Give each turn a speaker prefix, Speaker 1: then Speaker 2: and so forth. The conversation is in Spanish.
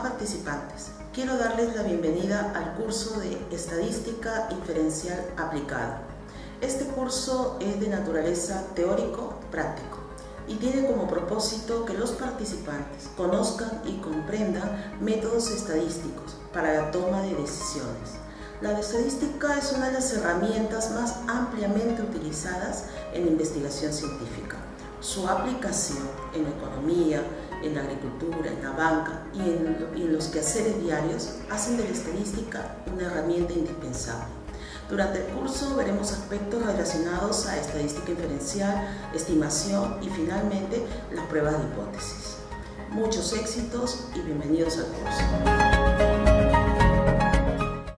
Speaker 1: participantes, quiero darles la bienvenida al curso de Estadística Inferencial Aplicada. Este curso es de naturaleza teórico-práctico y tiene como propósito que los participantes conozcan y comprendan métodos estadísticos para la toma de decisiones. La estadística es una de las herramientas más ampliamente utilizadas en investigación científica. Su aplicación en economía, en la agricultura, en la banca y en, los quehaceres diarios hacen de la estadística una herramienta indispensable. Durante el curso veremos aspectos relacionados a estadística inferencial, estimación y finalmente las pruebas de hipótesis. Muchos éxitos y bienvenidos al curso.